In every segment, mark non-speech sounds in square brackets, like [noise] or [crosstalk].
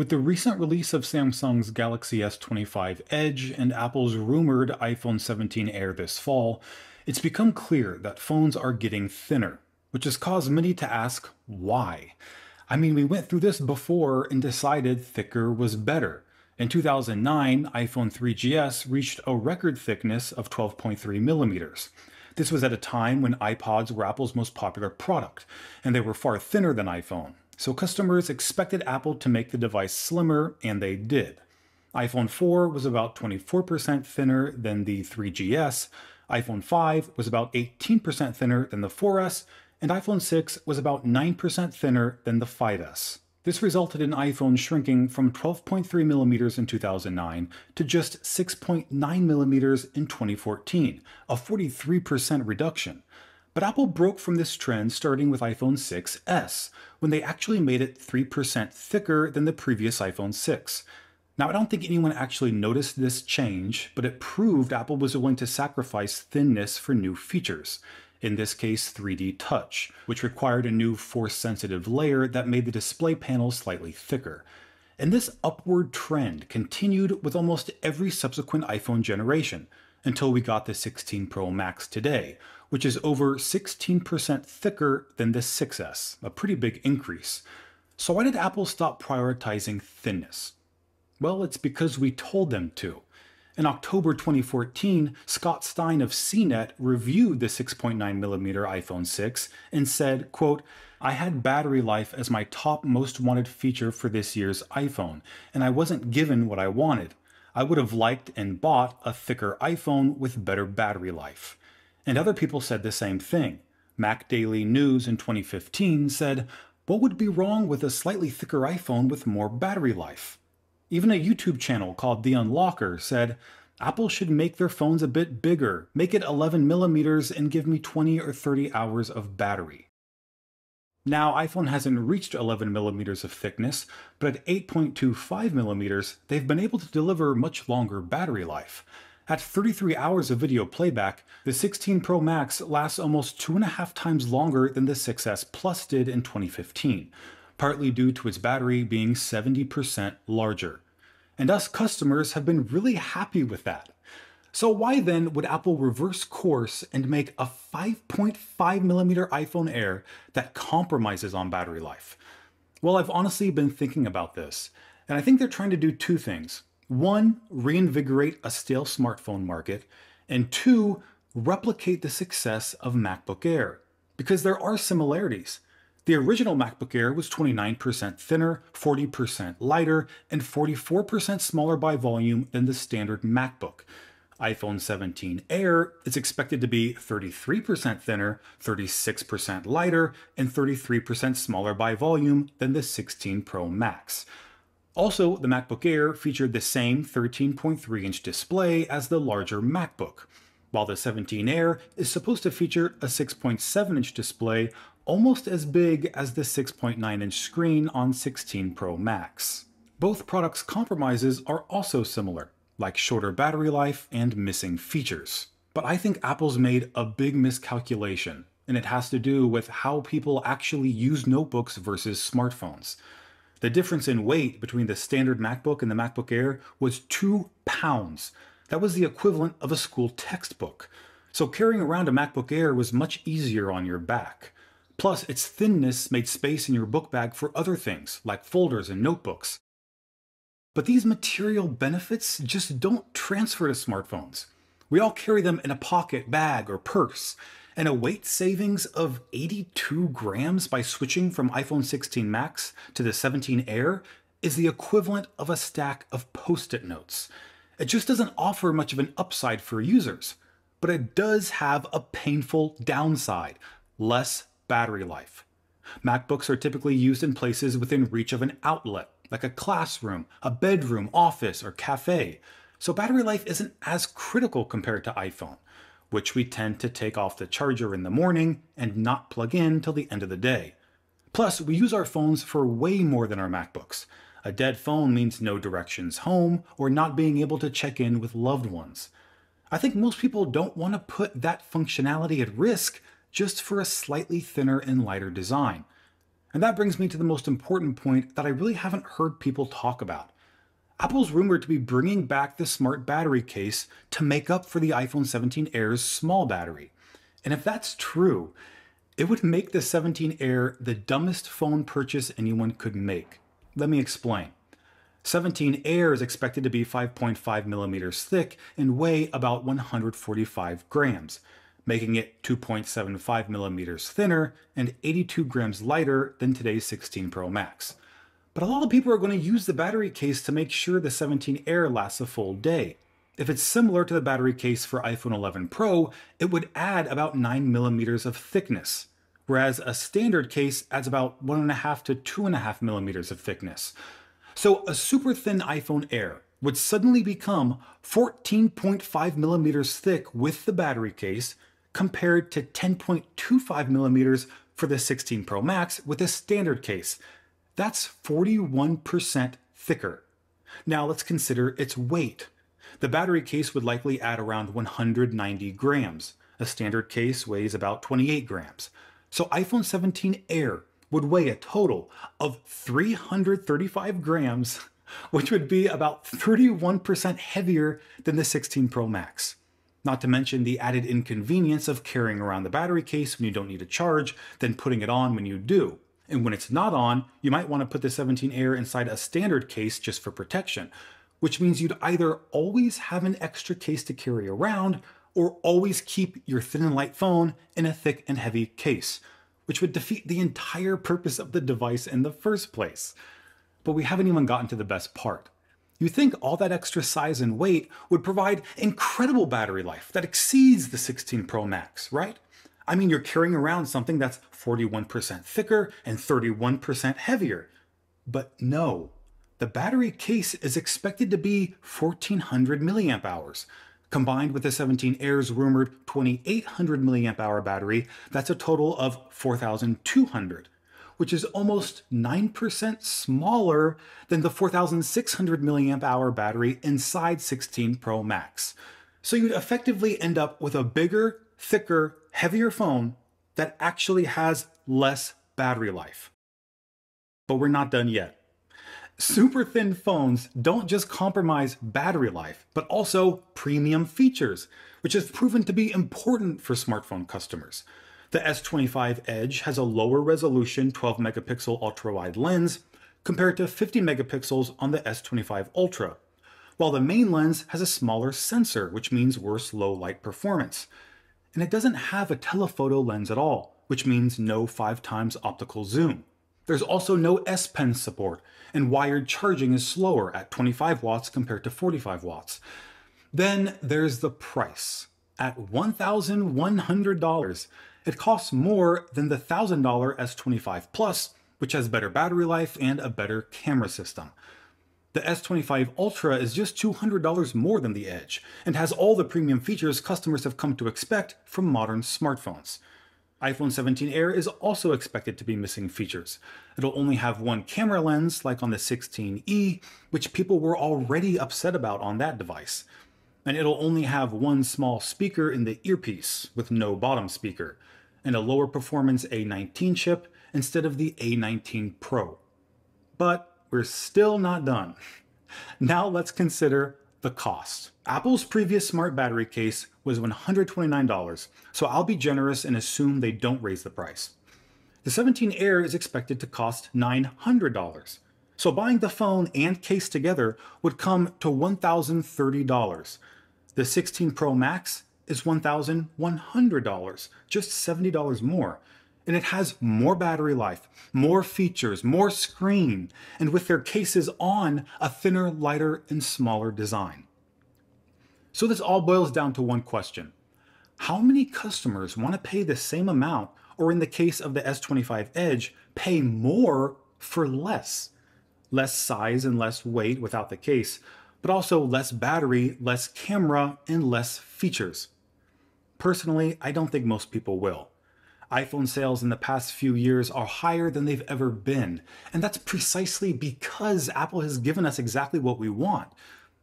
With the recent release of Samsung's Galaxy S25 Edge and Apple's rumored iPhone 17 Air this fall, it's become clear that phones are getting thinner, which has caused many to ask why. I mean, we went through this before and decided thicker was better. In 2009, iPhone 3GS reached a record thickness of 12.3 millimeters. This was at a time when iPods were Apple's most popular product, and they were far thinner than iPhone. So customers expected Apple to make the device slimmer, and they did. iPhone 4 was about 24% thinner than the 3GS, iPhone 5 was about 18% thinner than the 4S, and iPhone 6 was about 9% thinner than the 5S. This resulted in iPhone shrinking from 12.3mm in 2009 to just 6.9mm in 2014, a 43% reduction. But Apple broke from this trend starting with iPhone 6s, when they actually made it 3% thicker than the previous iPhone 6. Now, I don't think anyone actually noticed this change, but it proved Apple was willing to sacrifice thinness for new features in this case 3D Touch, which required a new force-sensitive layer that made the display panel slightly thicker. And this upward trend continued with almost every subsequent iPhone generation, until we got the 16 Pro Max today, which is over 16% thicker than the 6S, a pretty big increase. So why did Apple stop prioritizing thinness? Well, it's because we told them to. In October 2014, Scott Stein of CNET reviewed the 6.9mm iPhone 6 and said, quote, I had battery life as my top most wanted feature for this year's iPhone, and I wasn't given what I wanted. I would have liked and bought a thicker iPhone with better battery life. And other people said the same thing. Mac Daily News in 2015 said, What would be wrong with a slightly thicker iPhone with more battery life? Even a YouTube channel called The Unlocker said, Apple should make their phones a bit bigger, make it 11 millimeters, and give me 20 or 30 hours of battery. Now, iPhone hasn't reached 11 millimeters of thickness, but at 8.25 millimeters, they've been able to deliver much longer battery life. At 33 hours of video playback, the 16 Pro Max lasts almost two and a half times longer than the 6S Plus did in 2015, partly due to its battery being 70% larger. And us customers have been really happy with that. So why then would Apple reverse course and make a 5.5mm iPhone Air that compromises on battery life? Well, I've honestly been thinking about this, and I think they're trying to do two things. One, reinvigorate a stale smartphone market, and two, replicate the success of MacBook Air, because there are similarities. The original MacBook Air was 29% thinner, 40% lighter, and 44% smaller by volume than the standard MacBook. iPhone 17 Air is expected to be 33% thinner, 36% lighter, and 33% smaller by volume than the 16 Pro Max. Also, the MacBook Air featured the same 13.3 inch display as the larger MacBook, while the 17 Air is supposed to feature a 6.7 inch display almost as big as the 6.9 inch screen on 16 Pro Max. Both products' compromises are also similar, like shorter battery life and missing features. But I think Apple's made a big miscalculation, and it has to do with how people actually use notebooks versus smartphones. The difference in weight between the standard MacBook and the MacBook Air was two pounds. That was the equivalent of a school textbook. So carrying around a MacBook Air was much easier on your back. Plus, its thinness made space in your book bag for other things, like folders and notebooks. But these material benefits just don't transfer to smartphones. We all carry them in a pocket, bag, or purse, and a weight savings of 82 grams by switching from iPhone 16 Max to the 17 Air is the equivalent of a stack of post-it notes. It just doesn't offer much of an upside for users, but it does have a painful downside, less battery life. MacBooks are typically used in places within reach of an outlet, like a classroom, a bedroom, office, or cafe, so battery life isn't as critical compared to iPhone, which we tend to take off the charger in the morning and not plug in till the end of the day. Plus, we use our phones for way more than our MacBooks. A dead phone means no directions home or not being able to check in with loved ones. I think most people don't want to put that functionality at risk just for a slightly thinner and lighter design. And that brings me to the most important point that I really haven't heard people talk about. Apple's rumored to be bringing back the smart battery case to make up for the iPhone 17 Air's small battery. And if that's true, it would make the 17 Air the dumbest phone purchase anyone could make. Let me explain. 17 Air is expected to be 5.5 millimeters thick and weigh about 145 grams, making it 2.75 millimeters thinner and 82 grams lighter than today's 16 Pro Max. But a lot of people are going to use the battery case to make sure the 17 Air lasts a full day. If it's similar to the battery case for iPhone 11 Pro, it would add about 9 millimeters of thickness, whereas a standard case adds about 1.5 to 2.5 millimeters of thickness. So a super thin iPhone Air would suddenly become 14.5 millimeters thick with the battery case compared to 10.25 millimeters for the 16 Pro Max with a standard case. That's 41% thicker. Now let's consider its weight. The battery case would likely add around 190 grams. A standard case weighs about 28 grams. So iPhone 17 Air would weigh a total of 335 grams, [laughs] which would be about 31% heavier than the 16 Pro Max. Not to mention the added inconvenience of carrying around the battery case when you don't need a charge, then putting it on when you do. And when it's not on, you might want to put the 17 Air inside a standard case just for protection, which means you'd either always have an extra case to carry around or always keep your thin and light phone in a thick and heavy case, which would defeat the entire purpose of the device in the first place. But we haven't even gotten to the best part. You think all that extra size and weight would provide incredible battery life that exceeds the 16 Pro Max, right? I mean, you're carrying around something that's 41% thicker and 31% heavier. But no, the battery case is expected to be 1400 milliamp hours, Combined with the 17 Air's rumored 2800 milliamp hour battery, that's a total of 4200, which is almost 9% smaller than the 4600 mAh battery inside 16 Pro Max. So you'd effectively end up with a bigger, thicker, heavier phone that actually has less battery life. But we're not done yet. Super thin phones don't just compromise battery life, but also premium features, which has proven to be important for smartphone customers. The S25 Edge has a lower resolution 12 megapixel ultra wide lens compared to 50 megapixels on the S25 Ultra, while the main lens has a smaller sensor, which means worse low light performance. And it doesn't have a telephoto lens at all, which means no 5 times optical zoom. There's also no S Pen support, and wired charging is slower at 25 watts compared to 45 watts. Then there's the price. At $1,100, it costs more than the $1,000 S25 Plus, which has better battery life and a better camera system. The S25 Ultra is just $200 more than the Edge, and has all the premium features customers have come to expect from modern smartphones iPhone 17 Air is also expected to be missing features. It'll only have one camera lens, like on the 16E, which people were already upset about on that device. And it'll only have one small speaker in the earpiece, with no bottom speaker, and a lower performance A19 chip instead of the A19 Pro. But we're still not done. [laughs] Now let's consider the cost. Apple's previous smart battery case was $129, so I'll be generous and assume they don't raise the price. The 17 Air is expected to cost $900, so buying the phone and case together would come to $1,030. The 16 Pro Max is $1,100, just $70 more. And it has more battery life, more features, more screen, and with their cases on, a thinner, lighter, and smaller design. So this all boils down to one question. How many customers want to pay the same amount, or in the case of the S25 Edge, pay more for less? Less size and less weight without the case, but also less battery, less camera, and less features. Personally, I don't think most people will. iPhone sales in the past few years are higher than they've ever been, and that's precisely because Apple has given us exactly what we want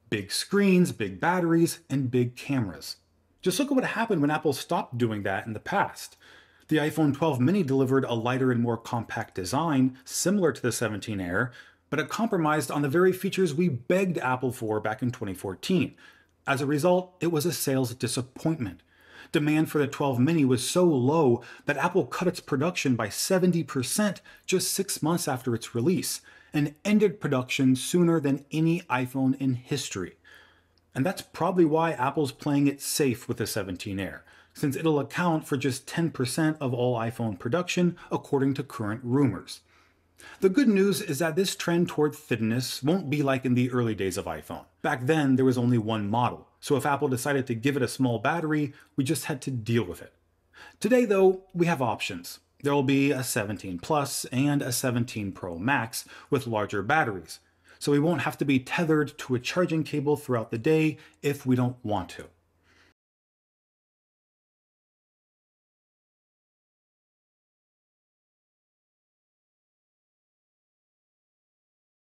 big screens, big batteries, and big cameras. Just look at what happened when Apple stopped doing that in the past. The iPhone 12 mini delivered a lighter and more compact design, similar to the 17 Air, but it compromised on the very features we begged Apple for back in 2014. As a result, it was a sales disappointment. Demand for the 12 mini was so low that Apple cut its production by 70% just six months after its release, and ended production sooner than any iPhone in history. And that's probably why Apple's playing it safe with the 17 Air, since it'll account for just 10% of all iPhone production, according to current rumors. The good news is that this trend toward thinness won't be like in the early days of iPhone. Back then, there was only one model, so if Apple decided to give it a small battery, we just had to deal with it. Today, though, we have options. There will be a 17 Plus and a 17 Pro Max with larger batteries, so we won't have to be tethered to a charging cable throughout the day if we don't want to.